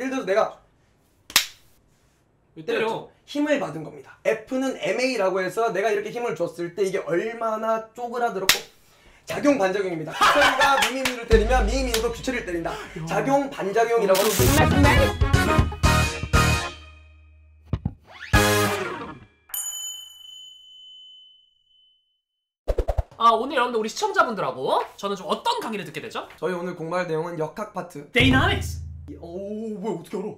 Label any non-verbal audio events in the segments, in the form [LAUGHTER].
예를 들어서 내가. 때려? 힘을 받은 겁니다. F는 MA라고 해서 내가 이렇게 힘을 줬을 때 이게 얼마나 쪼그라들었고 작용 반작용입니다. 규철이가 [LAUGHS] 미미미를 때리면 미미미도 규철이를 때린다. 작용 반작용이라고 하는 아 오늘 여러분들 우리 시청자분들하고 저는 좀 어떤 강의를 듣게 되죠? 저희 오늘 공부할 내용은 역학 파트. dynamics. 오 뭐야 어떻게 알아?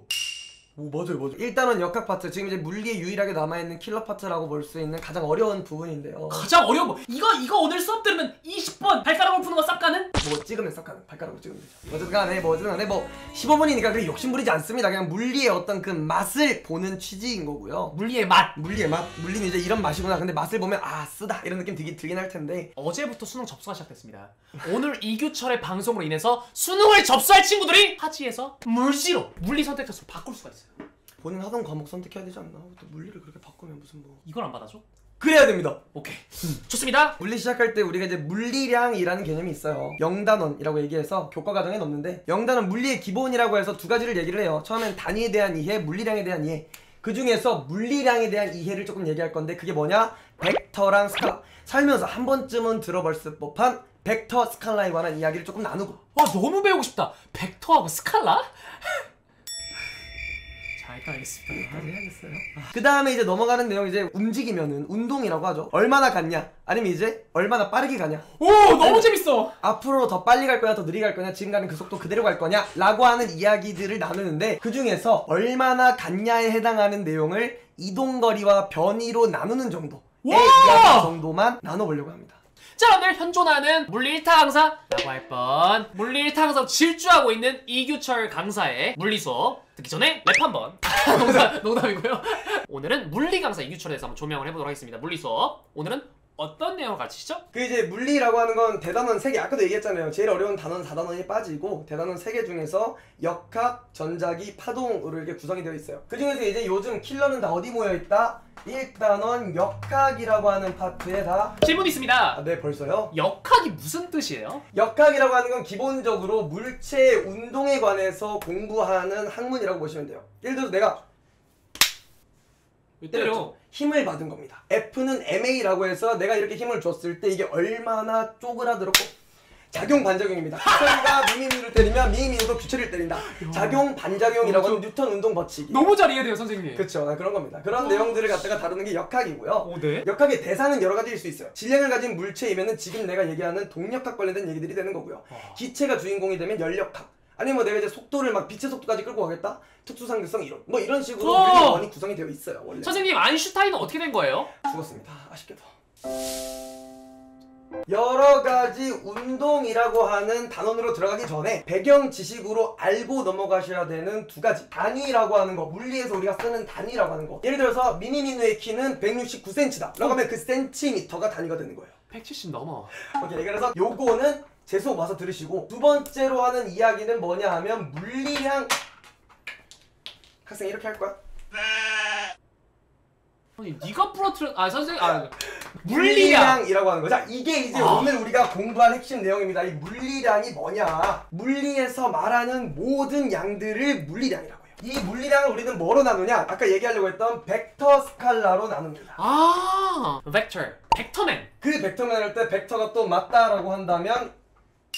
오 맞아요 맞아요. 일단은 역학 파트 지금 이제 물리에 유일하게 남아있는 킬러 파트라고 볼 수 있는 가장 어려운 부분인데요. 가장 어려운 거. 이거 이거 오늘 수업 들으면 20번 발가락으로 푸는 거 싹 가능? 뭐 찍으면 싹 가능 발가락으로 찍으면 되죠. 어쨌든 간에 뭐 어쨌든 간에 뭐 15분이니까 그렇게 욕심부리지 않습니다. 그냥 물리의 어떤 그 맛을 보는 취지인 거고요. 물리의 맛. 물리의 맛, 물리는 이제 이런 맛이구나. 근데 맛을 보면 아 쓰다 이런 느낌 들긴, 들긴 할 텐데 어제부터 수능 접수가 시작됐습니다. 오늘 이규철의 방송으로 인해서 수능을 접수할 친구들이 하지에서 물지로 물리 선택해서 바꿀 수가 있어요. 본인 하던 과목 선택해야 되지 않나? 또 물리를 그렇게 바꾸면 무슨 뭐 이걸 안 받아줘? 그래야 됩니다. 오케이. 좋습니다. 물리 시작할 때 우리가 이제 물리량이라는 개념이 있어요. 영단원이라고 얘기해서 교과 과정에 넣는데 영단원 물리의 기본이라고 해서 두 가지를 얘기를 해요. 처음엔 단위에 대한 이해, 물리량에 대한 이해. 그 중에서 물리량에 대한 이해를 조금 얘기할 건데 그게 뭐냐? 벡터랑 스칼라. 살면서 한 번쯤은 들어볼 수 법한 벡터 스칼라에 관한 이야기를 조금 나누고 와 너무 배우고 싶다. 벡터하고 스칼라? 자 일단 알겠습니다. 해야겠어요. 그 다음에 이제 넘어가는 내용 이제 움직이면은 운동이라고 하죠. 얼마나 갔냐? 아니면 이제 얼마나 빠르게 가냐? 오 너무 재밌어. 앞으로 더 빨리 갈 거냐 더 느리게 갈 거냐 지금 가는 그 속도 그대로 갈 거냐 라고 하는 이야기들을 나누는데 그 중에서 얼마나 갔냐에 해당하는 내용을 이동 거리와 변이로 나누는 정도의 와! 이야기 정도만 나눠보려고 합니다 자 오늘 현존하는 물리 1타 강사라고 할 뻔. 물리 1타 강사 질주하고 있는 이규철 강사의 물리 수업 듣기 전에 랩 한번. [LAUGHS] 농담, 농담이고요. 오늘은 물리 강사 이규철에 대해서 한번 조명을 해보도록 하겠습니다. 물리 수업. 오늘은 어떤 내용을 가르치시죠? 그 이제 물리라고 하는 건 대단원 3개 아까도 얘기했잖아요 제일 어려운 단원 4단원이 빠지고 대단원 3개 중에서 역학, 전자기, 파동으로 이렇게 구성이 되어 있어요 그 중에서 이제 요즘 킬러는 다 어디 모여있다? 1단원 역학이라고 하는 파트에 다 질문 있습니다 아, 네 벌써요? 역학이 무슨 뜻이에요? 역학이라고 하는 건 기본적으로 물체 운동에 관해서 공부하는 학문이라고 보시면 돼요. 예를 들어서 내가 왜 때렸죠. 힘을 받은 겁니다. F는 MA라고 해서 내가 이렇게 힘을 줬을 때 이게 얼마나 쪼그라들었고 작용 반작용입니다. 규철이가 [LAUGHS] 미미미를 때리면 미미미도 규철이를 때린다. 작용 반작용이라고 하는 뉴턴 운동 법칙이. 너무 잘 이해돼요 선생님 아, 그런 겁니다. 그런 내용들을 갖다가 다루는 게 역학이고요. 오 네? 역학의 대상은 여러 가지일 수 있어요. 질량을 가진 물체이면은 지금 내가 얘기하는 동력학 관련된 얘기들이 되는 거고요. 와. 기체가 주인공이 되면 열역학. 아니면 뭐 내가 이제 속도를 막 빛의 속도까지 끌고 가겠다. 특수상대성 이론. 뭐 이런 식으로 어! 원이 구성이 되어 있어요. 원래. 선생님 아인슈타인은 어떻게 된 거예요? 죽었습니다. 아쉽게도. 여러 가지 운동이라고 하는 단원으로 들어가기 전에 배경 지식으로 알고 넘어가셔야 되는 두 가지 단위라고 하는 거 물리에서 우리가 쓰는 단위라고 하는 거 예를 들어서 미니미누의 키는 169cm다 라고 하면 그 센티미터가 단위가 되는 거예요 170 넘어 오케이 그래서 요거는 제 수업 와서 들으시고 두 번째로 하는 이야기는 뭐냐 하면 물리량 학생 이렇게 할 거야? 아니 네가 부러뜨려 아 선생님 아 물리량 [LAUGHS] 물리량이라고 하는 거죠. 자, 이게 이제 아. 오늘 우리가 공부할 핵심 내용입니다. 이 물리량이 뭐냐? 물리에서 말하는 모든 양들을 물리량이라고 해요. 이 물리량을 우리는 뭐로 나누냐? 아까 얘기하려고 했던 벡터 스칼라로 나눕니다. 아 벡터 벡터맨 그 벡터맨 할 때 벡터가 또 맞다라고 한다면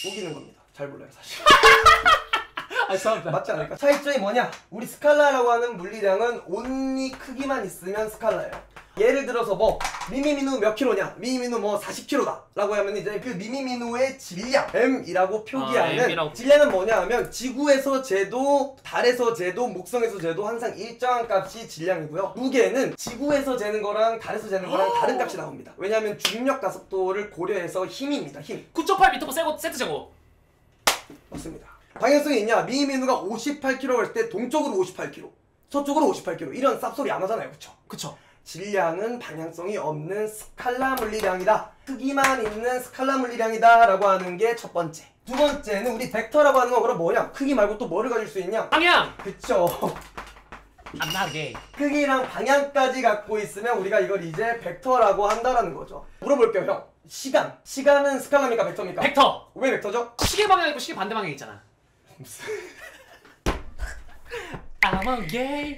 우기는 겁니다. 잘 몰라요, 사실. [LAUGHS] 아 죄송합니다 맞지 않을까? 차이점이 뭐냐? 우리 스칼라라고 하는 물리량은 only 크기만 있으면 스칼라예요. 예를 들어서 뭐 미미미누 몇 킬로냐? 미미미누 뭐 40킬로다 라고 하면 이제 그 미미미누의 질량 M이라고 표기하는 아, M이라고. 질량은 뭐냐 하면 지구에서 재도 달에서 재도 목성에서 재도 항상 일정한 값이 질량이고요 무게는 지구에서 재는 거랑 달에서 재는 거랑 다른 값이 나옵니다 왜냐하면 중력 가속도를 고려해서 힘입니다 힘 9.8m second 제곱 맞습니다. 방향성이 있냐? 미미누가 58km 갈때 동쪽으로 58km, 서쪽으로 58km 이런 쌉소리 안 하잖아요, 그쵸? 그쵸 질량은 방향성이 없는 스칼라 물리량이다. 크기만 있는 스칼라 물리량이다 라고 하는 게 첫 번째. 두 번째는 우리 벡터라고 하는 거 그럼 뭐냐? 크기 말고 또 뭐를 가질 수 있냐? 방향 그쵸. 그게 크기랑 방향까지 갖고 있으면 우리가 이걸 이제 벡터라고 한다라는 거죠. 물어볼게요, 형. 시간. 시간은 스칼라입니까, 벡터입니까? 벡터 왜 벡터죠? 시계 방향 있고 시계 반대 방향 있잖아 [LAUGHS] I'm a gay.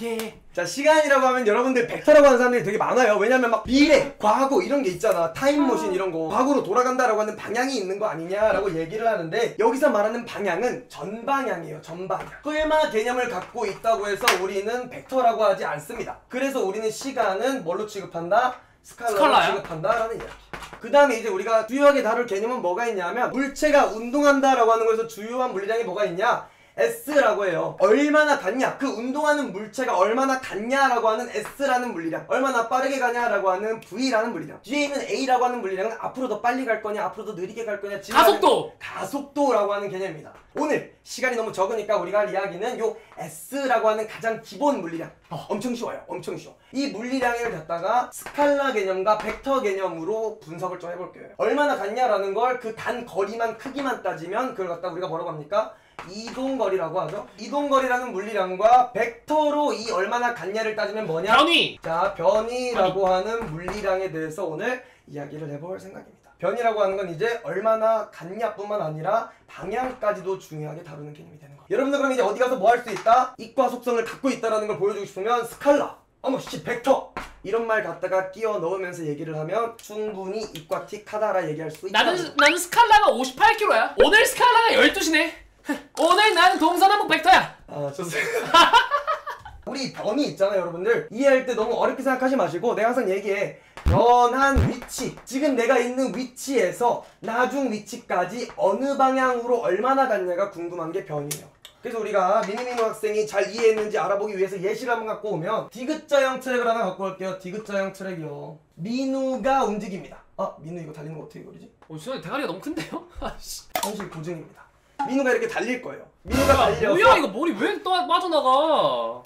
예. 자 시간이라고 하면 여러분들 벡터라고 하는 사람들이 되게 많아요. 왜냐면 막 미래, 과거 이런 게 있잖아. 타임머신 이런 거. 과거로 돌아간다라고 하는 방향이 있는 거 아니냐라고 얘기를 하는데 여기서 말하는 방향은 전방향이에요 전방향. 끌마 개념을 갖고 있다고 해서 우리는 벡터라고 하지 않습니다. 그래서 우리는 시간은 뭘로 취급한다? 스칼라로 스칼라요? 취급한다라는 이야기. 그 다음에 이제 우리가 주요하게 다룰 개념은 뭐가 있냐면 물체가 운동한다라고 하는 거에서 주요한 물리량이 뭐가 있냐 S라고 해요. 얼마나 갔냐? 그 운동하는 물체가 얼마나 갔냐라고 하는 S라는 물리량. 얼마나 빠르게 가냐라고 하는 V라는 물리량. 뒤에 있는 A라고 하는 물리량은 앞으로 더 빨리 갈 거냐, 앞으로 더 느리게 갈 거냐. 가속도. 가속도라고 하는 개념입니다. 오늘 시간이 너무 적으니까 우리가 할 이야기는 요 S라고 하는 가장 기본 물리량. 어. 엄청 쉬워요. 엄청 쉬워. 이 물리량을 갖다가 스칼라 개념과 벡터 개념으로 분석을 좀 해볼게요. 얼마나 갔냐라는 걸 그 단 거리만 크기만 따지면 그걸 갖다 우리가 뭐라고 합니까? 이동거리라고 하죠. 이동거리라는 물리량과 벡터로 이 얼마나 갔냐를 따지면 뭐냐? 변이. 자, 변이라고 하는 물리량에 대해서 오늘 이야기를 해볼 생각입니다. 변이라고 하는 건 이제 얼마나 갔냐뿐만 아니라 방향까지도 중요하게 다루는 개념이 되는 거예요. 여러분들 그럼 이제 어디 가서 뭐 할 수 있다? 이과 속성을 갖고 있다라는 걸 보여주고 싶으면 스칼라, 어머 씨 벡터 이런 말 갖다가 끼워 넣으면서 얘기를 하면 충분히 이과 틱하다라 얘기할 수 있다. 나는 나는 스칼라가 58kg야. 오늘 스칼라가 12시네. 오늘 나는 동서남북 벡터야. 아 좋습니다. [LAUGHS] 우리 변위 있잖아요 여러분들 이해할 때 너무 어렵게 생각하지 마시고 내가 항상 얘기해 변한 위치 지금 내가 있는 위치에서 나중 위치까지 어느 방향으로 얼마나 갔냐가 궁금한 게 변위예요 그래서 우리가 미니미노 학생이 잘 이해했는지 알아보기 위해서 예시를 한번 갖고 오면 디귿자형 트랙을 하나 갖고 올게요 디귿자형 트랙이요 민우가 움직입니다 아 민우 이거 달리는 거 어떻게 그리지? 어, 수현이 대가리가 너무 큰데요? [LAUGHS] 아씨. 현실 고증입니다 민우가 이렇게 달릴 거예요 민우가 달려서 뭐야 이거 머리 왜또 빠져나가?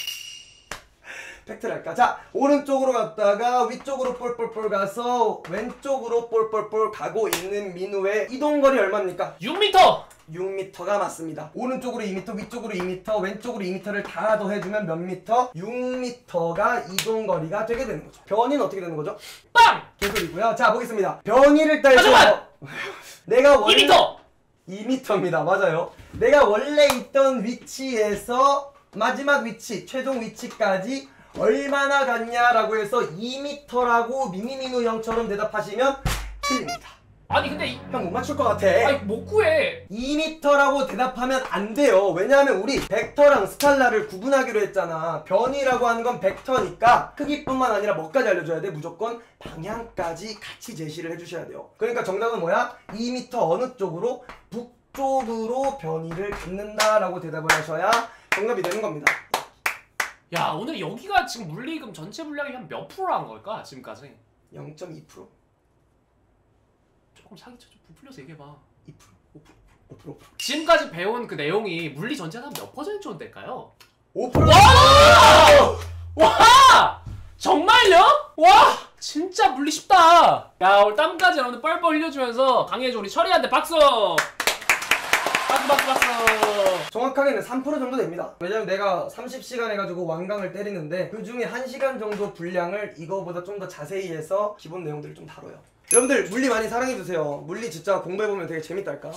팩트랄까? 자 오른쪽으로 갔다가 위쪽으로 볼볼볼 가서 왼쪽으로 볼볼볼 가고 있는 민우의 이동거리 얼마입니까? 6m. 6m가 맞습니다 오른쪽으로 2m 위쪽으로 2m 왼쪽으로 2m를 다 더해주면 몇 미터? 6m가 이동거리가 되게 되는 거죠 변이는 어떻게 되는 거죠? 빵. 개소리고요 자 보겠습니다 변이를 따져 잠깐만! [LAUGHS] 내가 원래 2m. 2m입니다. 맞아요. 내가 원래 있던 위치에서 마지막 위치, 최종 위치까지 얼마나 갔냐라고 해서 2m라고 미니미누 형처럼 대답하시면 틀립니다. 아니 근데 이, 형못 맞출 것 같아. 아니 못 구해. 2m라고 대답하면 안 돼요. 왜냐하면 우리 벡터랑 스칼라를 구분하기로 했잖아. 변이라고 하는 건 벡터니까 크기뿐만 아니라 뭐까지 알려줘야 돼? 무조건 방향까지 같이 제시를 해주셔야 돼요. 그러니까 정답은 뭐야? 2m 어느 쪽으로? 북쪽으로 변이를 갖는다라고 대답을 하셔야 정답이 되는 겁니다. 야 오늘 여기가 지금 물리금 전체 분량이 한 몇 프로 한 걸까 지금까지? 0.2% 조금 사기쳐 좀 부풀려서 얘기해봐. 2% 5% 5% 지금까지 배운 그 내용이 물리 전체가 몇 퍼센트 정도 될까요? 5% 와! 정말요? 와! 진짜 물리 쉽다. 야 오늘 땀까지 여러분들 뻘뻘 흘려주면서 강해줘 우리 철이한테 박수. 박수 박수. 정확하게는 3% 정도 됩니다. 왜냐면 내가 30시간 해가지고 완강을 때리는데 그 중에 1시간 정도 분량을 이거보다 좀 더 자세히 해서 기본 내용들을 좀 다뤄요. 여러분들 물리 많이 사랑해주세요. 물리 진짜 공부해보면 되게 재밌달까?